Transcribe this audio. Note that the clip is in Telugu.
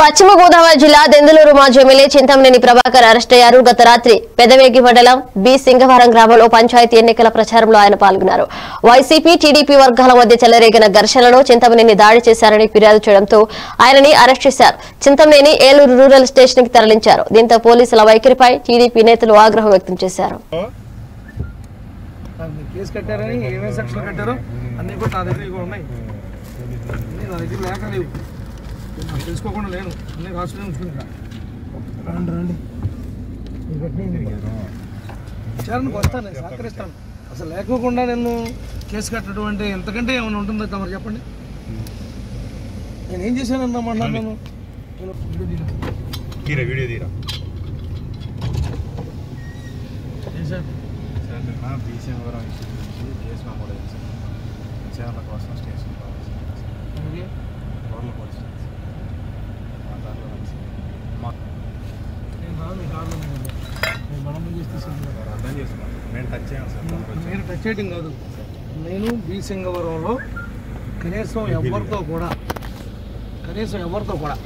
పశ్చిమ గోదావరి జిల్లా దెందులూరు మాజీ ఎమ్మెల్యే చింతమనేని ప్రభాకర్ అరెస్ట్ అయ్యారు. గత రాత్రి పెదవేగి మండలం బి సింగవరం గ్రామంలో పంచాయతీ ఎన్నికల ప్రచారంలో ఆయన పాల్గొన్నారు. వైసీపీ టీడీపీ వర్గాల మధ్య చెలరేగిన ఘర్షణలో చింతమనేని దాడి చేశారని ఫిర్యాదు చేయడంతో ఆయనని అరెస్ట్ చేశారు. చింతమనేని ఏలూరు రూరల్ స్టేషన్కి తరలించారు. దీంతో పోలీసుల వైఖరిపై టీడీపీ నేతలు ఆగ్రహం వ్యక్తం చేశారు. కూడా నా దగ్గర ఉన్నాయి. నా దగ్గర లేక లేవు. తెలుసుకోకుండా లేను అన్నీ రాసుకుని ఉంచుకుంటా. రండి రండి. విచారణకు వస్తాను నేను సహకరిస్తాను. అసలు లేకోకుండా నేను కేసు కట్టడం అంటే ఎంతకంటే ఏమైనా ఉంటుందో తమరు చెప్పండి. నేను ఏం చేశానన్నా మొన్న నేను? వీడియో. తీరా వీడియో తీరా? చేశాను సార్? నిన్న బీసీఎంవరం ఇష్యూ గురించి కేసు నమోదు సార్. విచారణ కోసం స్టేషన్ మీ కార్లో మనం అర్థం చేసుకున్నాం నేను టచ్. నేను టచ్ చేయడం కాదు. నేను బి సింగవరంలో కనీసం ఎవరితో కూడా కనీసం ఎవరితో కూడా